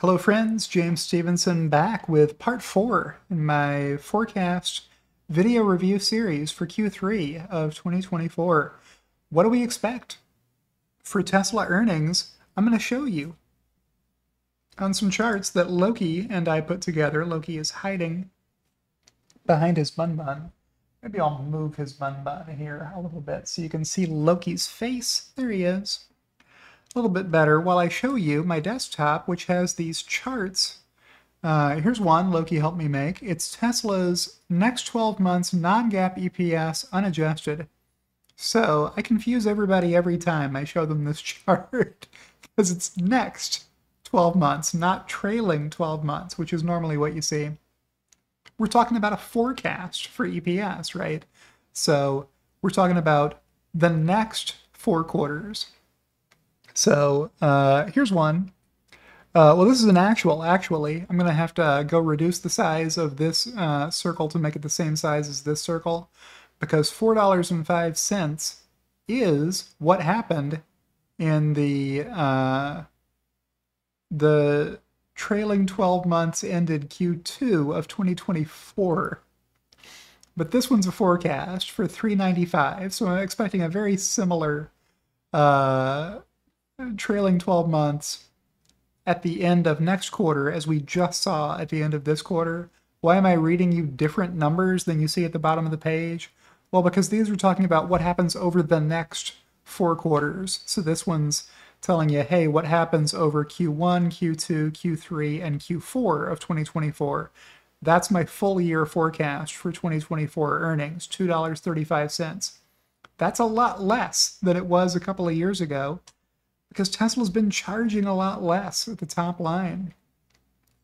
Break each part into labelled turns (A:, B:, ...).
A: Hello, friends. James Stephenson back with part four in my forecast video review series for Q3 of 2024. What do we expect? For Tesla earnings, I'm going to show you on some charts that Loki and I put together. Loki is hiding behind his bun bun. Maybe I'll move his bun bun here a little bit so you can see Loki's face. There he is a little bit better while I show you my desktop, which has these charts. Uh, here's one Loki helped me make. It's Tesla's next 12 months non-GAAP EPS unadjusted. So I confuse everybody every time I show them this chart because it's next 12 months, not trailing 12 months, which is normally what you see. We're talking about a forecast for EPS, right? So we're talking about the next four quarters. So uh, here's one. Uh, well, this is an actual, actually. I'm going to have to go reduce the size of this uh, circle to make it the same size as this circle because $4.05 is what happened in the uh, the trailing 12 months ended Q2 of 2024. But this one's a forecast for 395, so I'm expecting a very similar uh, trailing 12 months at the end of next quarter as we just saw at the end of this quarter. Why am I reading you different numbers than you see at the bottom of the page? Well, because these are talking about what happens over the next four quarters. So this one's telling you, hey, what happens over Q1, Q2, Q3, and Q4 of 2024. That's my full year forecast for 2024 earnings, $2.35. That's a lot less than it was a couple of years ago because Tesla's been charging a lot less at the top line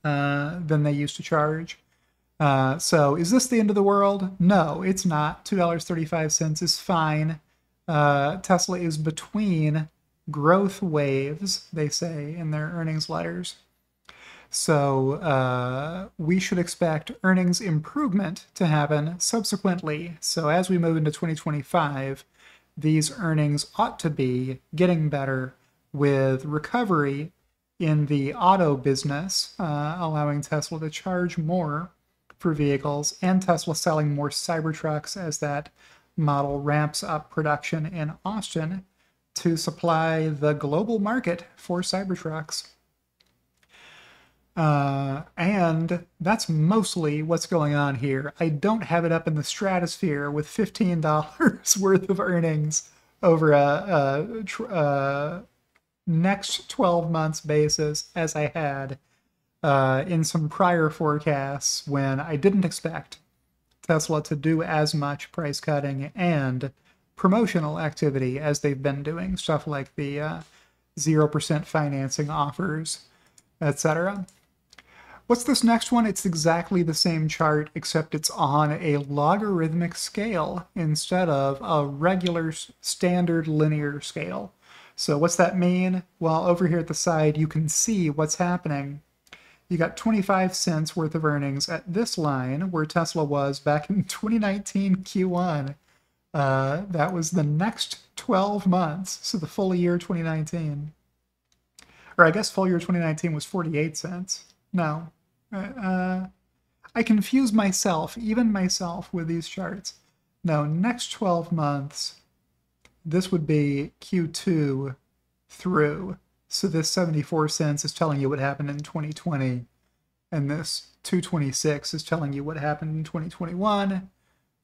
A: uh, than they used to charge. Uh, so is this the end of the world? No, it's not. $2.35 is fine. Uh, Tesla is between growth waves, they say in their earnings letters. So uh, we should expect earnings improvement to happen subsequently. So as we move into 2025, these earnings ought to be getting better with recovery in the auto business, uh, allowing Tesla to charge more for vehicles, and Tesla selling more Cybertrucks as that model ramps up production in Austin to supply the global market for Cybertrucks. Uh, and that's mostly what's going on here. I don't have it up in the stratosphere with $15 worth of earnings over a, a, a next 12 months basis as I had uh, in some prior forecasts when I didn't expect Tesla to do as much price cutting and promotional activity as they've been doing, stuff like the uh, 0% financing offers, etc. What's this next one? It's exactly the same chart, except it's on a logarithmic scale instead of a regular standard linear scale. So what's that mean? Well, over here at the side, you can see what's happening. You got 25 cents worth of earnings at this line where Tesla was back in 2019 Q1. Uh, that was the next 12 months, so the full year 2019. Or I guess full year 2019 was 48 cents. No. Uh, uh, I confuse myself, even myself, with these charts. No, next 12 months this would be Q2 through. So this 74 cents is telling you what happened in 2020, and this 226 is telling you what happened in 2021,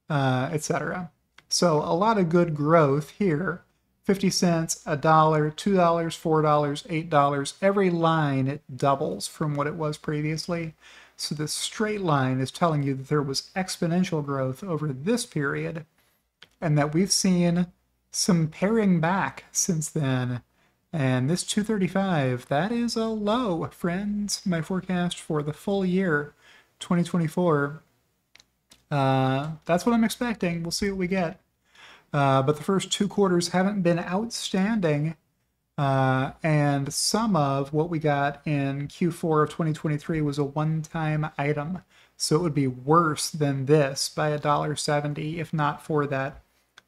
A: uh, etc. So a lot of good growth here. 50 cents, a dollar, $2, $4, $8. Every line it doubles from what it was previously. So this straight line is telling you that there was exponential growth over this period and that we've seen some paring back since then. And this 235, that is a low, friends. My forecast for the full year 2024. Uh, that's what I'm expecting. We'll see what we get. Uh, but the first two quarters haven't been outstanding. Uh, and some of what we got in Q4 of 2023 was a one-time item. So it would be worse than this by a dollar seventy if not for that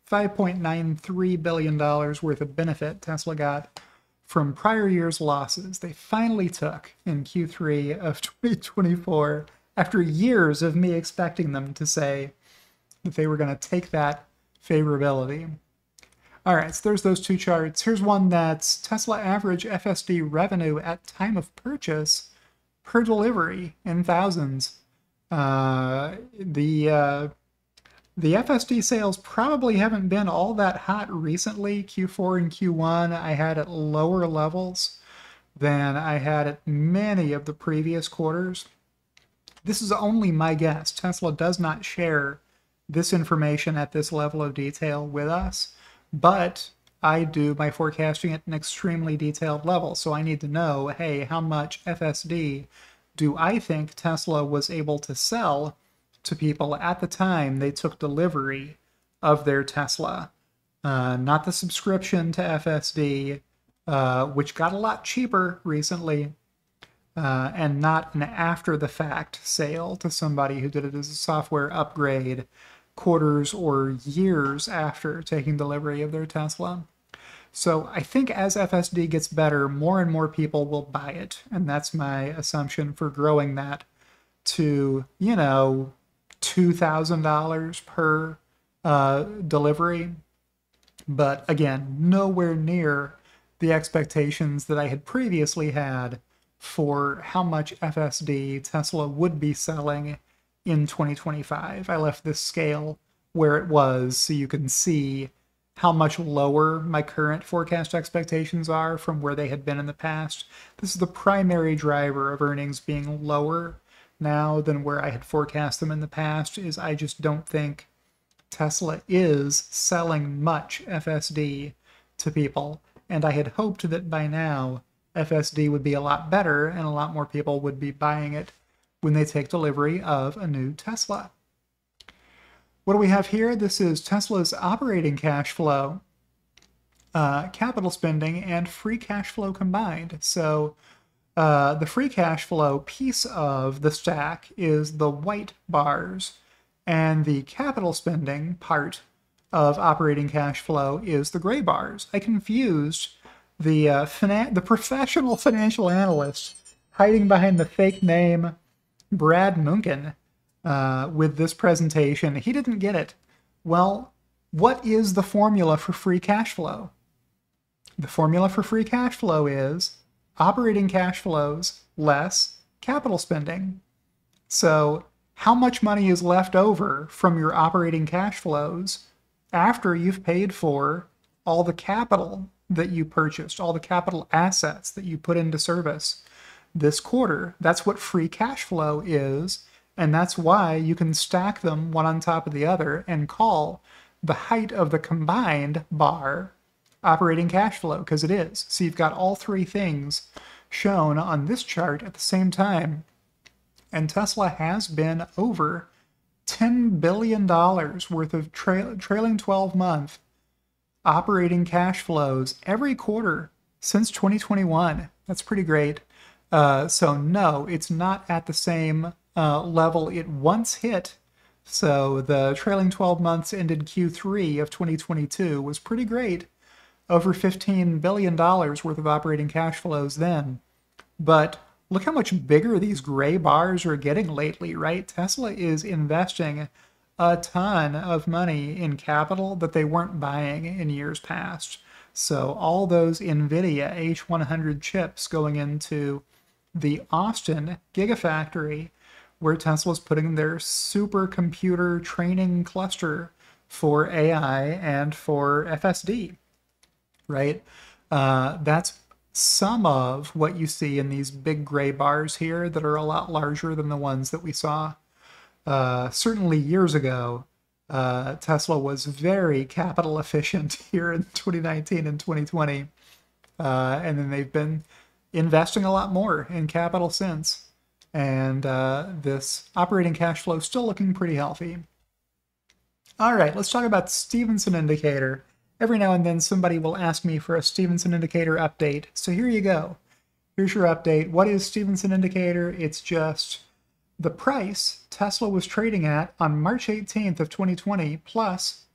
A: $5.93 billion worth of benefit Tesla got from prior year's losses. They finally took in Q3 of 2024 after years of me expecting them to say that they were going to take that favorability. All right, so there's those two charts. Here's one that's Tesla average FSD revenue at time of purchase per delivery in thousands. Uh, the uh, the FSD sales probably haven't been all that hot recently. Q4 and Q1 I had at lower levels than I had at many of the previous quarters. This is only my guess. Tesla does not share this information at this level of detail with us, but I do my forecasting at an extremely detailed level. So I need to know, hey, how much FSD do I think Tesla was able to sell to people at the time they took delivery of their Tesla? Uh, not the subscription to FSD, uh, which got a lot cheaper recently, uh, and not an after the fact sale to somebody who did it as a software upgrade quarters or years after taking delivery of their Tesla. So I think as FSD gets better, more and more people will buy it. And that's my assumption for growing that to, you know, $2,000 per uh, delivery. But again, nowhere near the expectations that I had previously had for how much FSD Tesla would be selling in 2025. I left this scale where it was so you can see how much lower my current forecast expectations are from where they had been in the past. This is the primary driver of earnings being lower now than where I had forecast them in the past is I just don't think Tesla is selling much FSD to people and I had hoped that by now FSD would be a lot better and a lot more people would be buying it when they take delivery of a new Tesla. What do we have here? This is Tesla's operating cash flow, uh, capital spending, and free cash flow combined. So uh, the free cash flow piece of the stack is the white bars, and the capital spending part of operating cash flow is the gray bars. I confused the uh, the professional financial analyst hiding behind the fake name Brad Munken uh, with this presentation. He didn't get it. Well, what is the formula for free cash flow? The formula for free cash flow is operating cash flows less capital spending. So, how much money is left over from your operating cash flows after you've paid for all the capital that you purchased, all the capital assets that you put into service this quarter. That's what free cash flow is. And that's why you can stack them one on top of the other and call the height of the combined bar operating cash flow, because it is. So you've got all three things shown on this chart at the same time. And Tesla has been over $10 billion worth of tra- trailing 12 month operating cash flows every quarter since 2021. That's pretty great. Uh, so no, it's not at the same uh, level it once hit. So the trailing 12 months ended Q3 of 2022 was pretty great. Over $15 billion worth of operating cash flows then. But look how much bigger these gray bars are getting lately, right? Tesla is investing a ton of money in capital that they weren't buying in years past. So all those NVIDIA H100 chips going into the Austin Gigafactory, where Tesla's putting their supercomputer training cluster for AI and for FSD, right? Uh, that's some of what you see in these big gray bars here that are a lot larger than the ones that we saw uh, certainly years ago. Uh, Tesla was very capital efficient here in 2019 and 2020. Uh, and then they've been investing a lot more in capital since. And uh, this operating cash flow is still looking pretty healthy. All right, let's talk about Stephenson indicator. Every now and then somebody will ask me for a Stephenson indicator update. So here you go. Here's your update. What is Stephenson indicator? It's just the price Tesla was trading at on March 18th of 2020 plus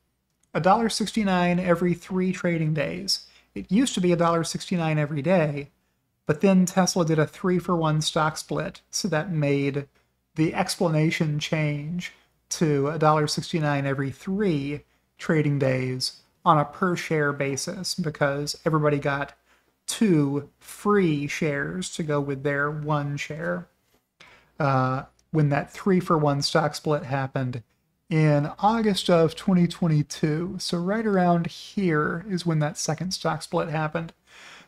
A: $1.69 every three trading days. It used to be $1.69 every day, but then Tesla did a three for one stock split, so that made the explanation change to $1.69 every three trading days on a per share basis because everybody got two free shares to go with their one share. Uh, when that three for one stock split happened in August of 2022. So, right around here is when that second stock split happened.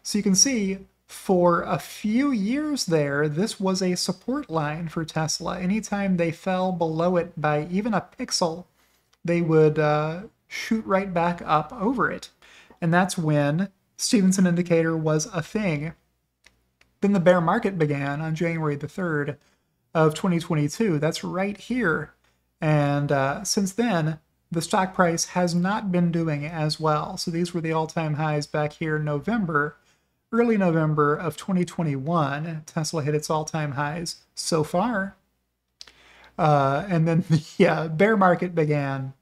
A: So, you can see for a few years there, this was a support line for Tesla. Anytime they fell below it by even a pixel, they would uh, shoot right back up over it. And that's when Stephenson indicator was a thing. Then the bear market began on January the 3rd of 2022. That's right here. And uh, since then, the stock price has not been doing as well. So these were the all time highs back here in November. Early November of 2021, Tesla hit its all time highs so far. Uh, and then the bear market began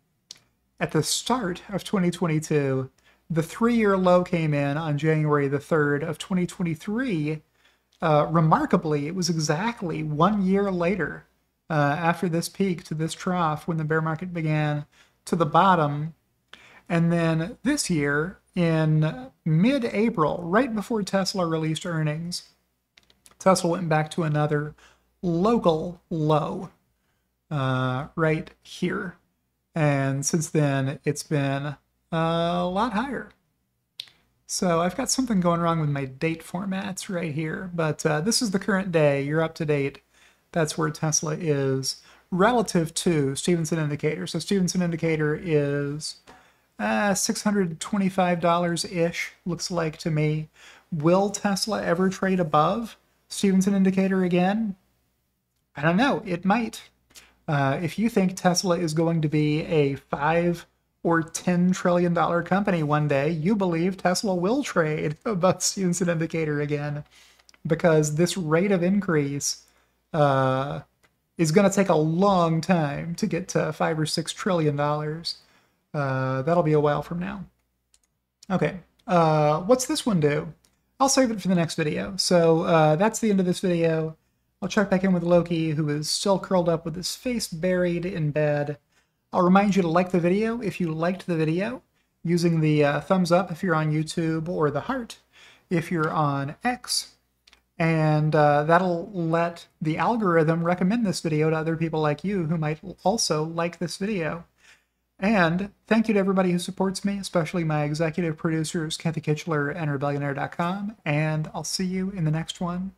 A: at the start of 2022. The three year low came in on January the 3rd of 2023 uh, remarkably, it was exactly one year later uh, after this peak to this trough when the bear market began to the bottom. And then this year, in mid April, right before Tesla released earnings, Tesla went back to another local low uh, right here. And since then, it's been a lot higher. So I've got something going wrong with my date formats right here, but uh, this is the current day. You're up to date. That's where Tesla is relative to Stephenson Indicator. So Stephenson Indicator is uh, $625-ish, looks like to me. Will Tesla ever trade above Stephenson Indicator again? I don't know. It might. Uh, if you think Tesla is going to be a 5 or $10 trillion company one day, you believe Tesla will trade above Stephenson Indicator again because this rate of increase uh, is going to take a long time to get to five or six trillion dollars. Uh, that'll be a while from now. Okay, uh, what's this one do? I'll save it for the next video. So uh, that's the end of this video. I'll check back in with Loki, who is still curled up with his face buried in bed. I'll remind you to like the video if you liked the video, using the uh, thumbs up if you're on YouTube, or the heart if you're on X. And uh, that'll let the algorithm recommend this video to other people like you who might also like this video. And thank you to everybody who supports me, especially my executive producers, Kathy Kitchler and Rebellionaire.com. And I'll see you in the next one.